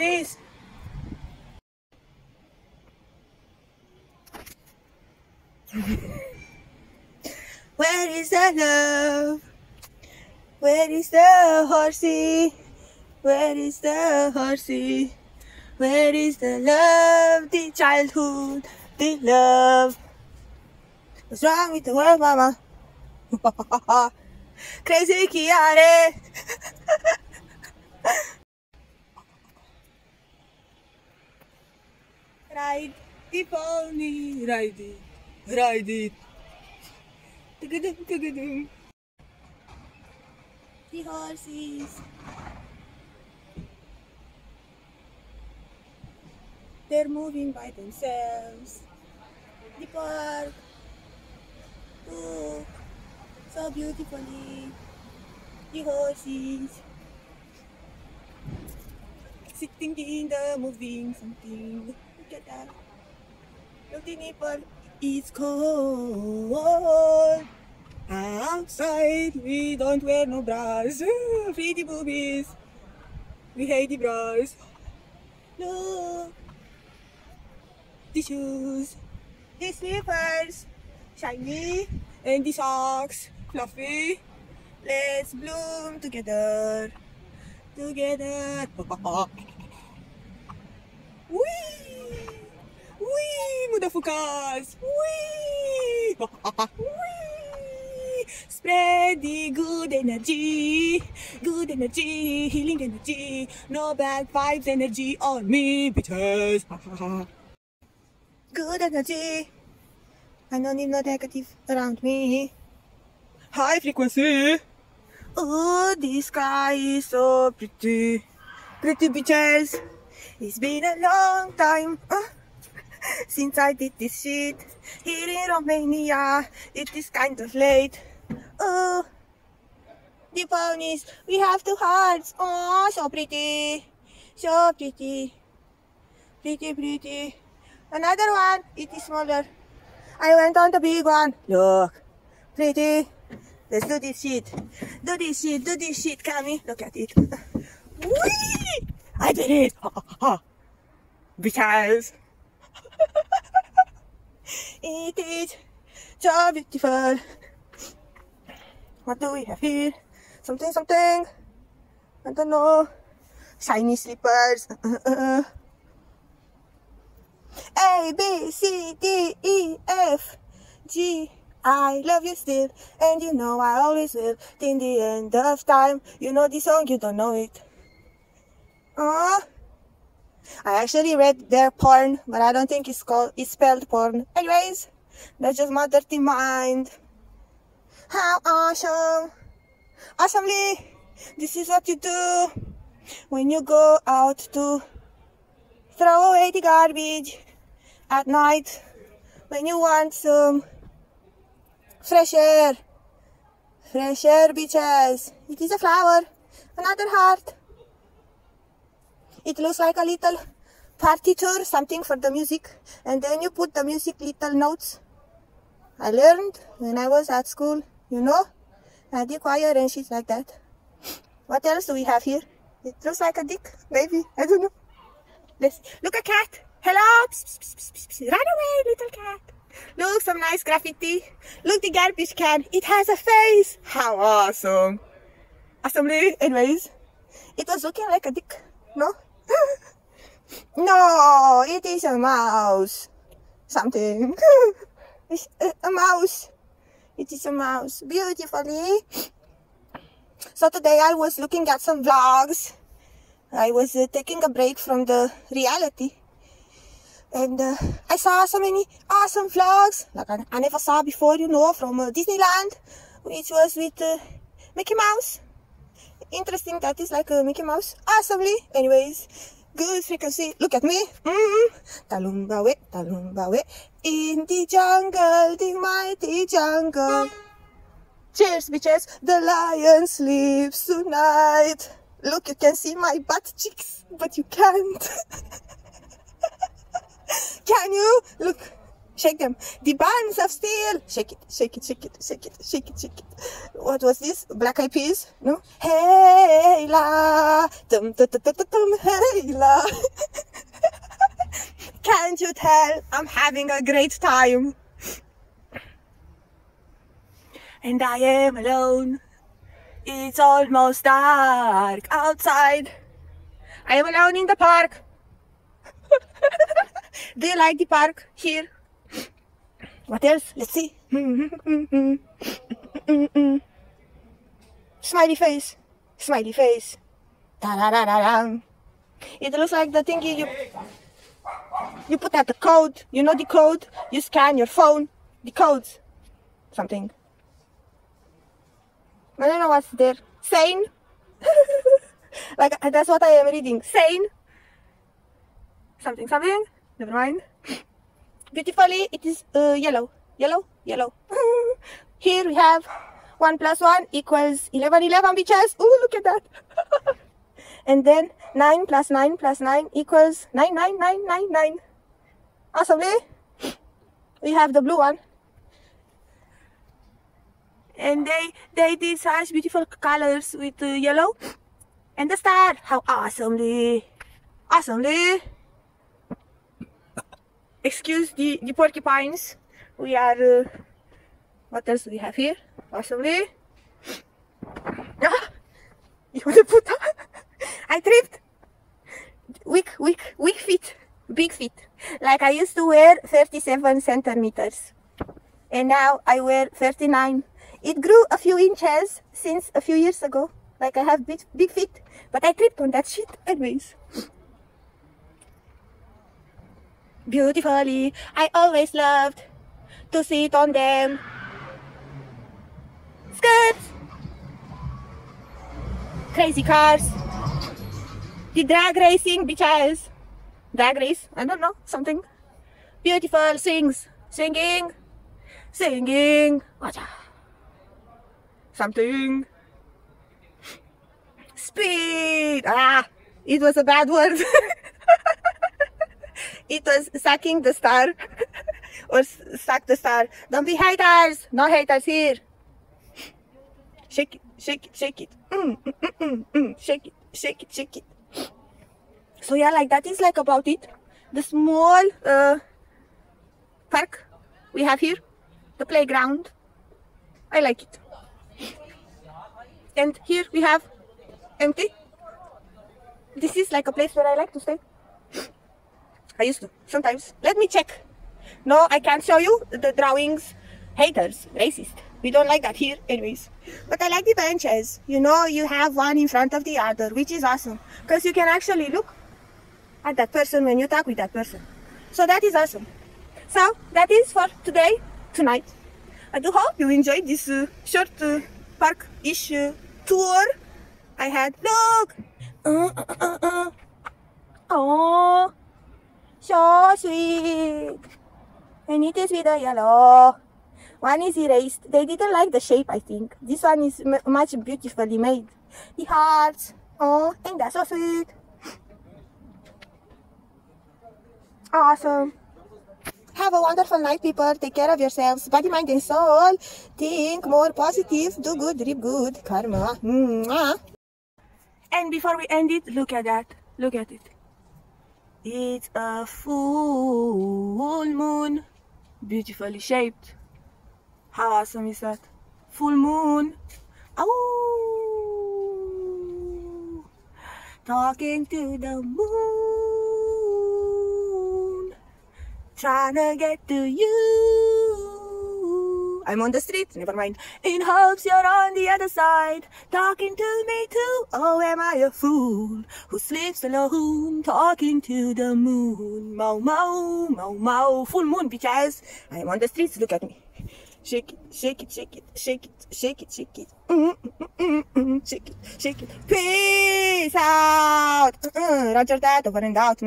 Please. Where is the love? Where is the horsey? Where is the horsey? Where is the love, the childhood, the love? What's wrong with the world, mama? Crazy Kiare. ride the pony, ride it, ride it. Tugadum, tugadum. The horses. They're moving by themselves. The park. Look, so beautifully. The horses. Sitting in the moving something. Look that. The nipple is cold. Outside, we don't wear no bras. Pretty boobies. We hate the bras. No. The shoes. The slippers. Shiny. And the socks. Fluffy. Let's bloom together. Together. Whee! Motherfuckers! Whee! Whee! Spread the good energy, good energy, healing energy, no bad vibes energy on me, bitches. good energy. I don't need no negative around me. High frequency. Oh, the sky is so pretty. Pretty bitches. It's been a long time uh, since I did this shit. Here in Romania, it is kind of late. Oh, the ponies, we have two hearts. Oh, so pretty. So pretty. Pretty, pretty. Another one, it is smaller. I went on the big one. Look, pretty. Let's do this shit. Do this shit, do this shit, Cami. Look at it. Whee! I did it! because it is so beautiful. What do we have here? Something, something. I don't know. Shiny slippers. A, B, C, D, E, F, G. I love you still, and you know I always will. In the end of time, you know the song, you don't know it. Uh, I actually read their porn, but I don't think it's called it's spelled porn. Anyways, that's just my dirty mind. How awesome! Awesomely, this is what you do when you go out to throw away the garbage at night when you want some fresh air. Fresh air, bitches. It is a flower. Another heart. It looks like a little partiture, something for the music. And then you put the music little notes. I learned when I was at school, you know, at the choir and shit like that. What else do we have here? It looks like a dick, maybe. I don't know. Let's look a cat. Hello. Psst, psst, psst. Run away, little cat. Look, some nice graffiti. Look, the garbage can. It has a face. How awesome. Awesomely. Anyways, it was looking like a dick. No? no, it is a mouse. Something. it's a, a mouse. It is a mouse. Beautifully. So today I was looking at some vlogs. I was uh, taking a break from the reality. And uh, I saw so many awesome vlogs, like I, I never saw before, you know, from uh, Disneyland, which was with uh, Mickey Mouse. Interesting that is like a Mickey Mouse. Awesomely. Anyways, good frequency. Look at me. Mm. Talumba we, talumba we. In the jungle, the mighty jungle. Cheers, bitches. The lion sleeps tonight. Look, you can see my butt cheeks, but you can't. can you? Look, shake them. The bands of steel. Shake it, shake it, shake it, shake it, shake it, shake it. What was this? Black Eyed Peas? No? Hey la, dum dum dum dum dum, hey la. Can't you tell I'm having a great time? And I am alone. It's almost dark outside. I am alone in the park. Do you like the park here? What else? Let's see. Smiley face. Smiley face. Da da da da da. It looks like the thing you you put out the code. You know the code. You scan your phone. The codes. Something. I don't know what's there. Sane. like that's what I am reading. Sane. Something, something. Never mind. Beautifully, it is uh, yellow. Yellow, yellow. Here we have 1 plus 1 equals 11, 11 bitches. Ooh, look at that. and then 9 plus 9 plus 9 equals 9, 9, 9, 9, 9. Awesomely. We have the blue one and they they did such beautiful colors with the yellow and the star how awesomely awesomely excuse the the porcupines. We are uh, what else do we have here? Awesomely ah, you want to put I tripped. Weak weak weak feet. Big feet. Like I used to wear 37 centimeters. And now I wear 39 it grew a few inches since a few years ago. Like I have big, big feet, but I tripped on that shit anyways. Beautifully, I always loved to sit on them. Skirts! Crazy cars. The drag racing bitches. Drag race, I don't know, something. Beautiful sings, singing, singing. Something. Speed! Ah, it was a bad word. it was sucking the star or suck the star. Don't be haters. No haters here. Shake it, shake it, shake it. Mm, mm, mm, mm, mm. Shake it, shake it, shake it. So yeah, like that is like about it. The small uh, park we have here, the playground. I like it and here we have empty this is like a place where I like to stay I used to sometimes. Let me check. No I can't show you the drawings. Haters racist. We don't like that here anyways. But I like the benches. You know you have one in front of the other which is awesome. Because you can actually look at that person when you talk with that person. So that is awesome. So that is for today tonight. I do hope you enjoyed this uh, short uh, park-ish uh, tour. I had. Look! Uh, uh, uh, oh, so sweet. And it is with a yellow. One is erased. They didn't like the shape, I think. This one is much beautifully made. The hearts. Oh, and that's so sweet. Awesome. Have a wonderful night, people. Take care of yourselves. Body, mind, and soul. Think more positive. Do good, reap good. Karma. Mwah. And before we end it, look at that. Look at it. It's a full moon. Beautifully shaped. How awesome is that? Full moon. Oh, talking to the moon trying to get to you. I'm on the street, never mind. In hopes you're on the other side, talking to me too. Oh, am I a fool who sleeps alone, talking to the moon? Mo, mo, mo, mo, full moon, bitches. I'm on the streets, look at me. Shake it, shake it, shake it, shake it, shake it, shake it. Mm, mm, mm, shake it, shake it. Peace out. Uh, Roger that, over and out.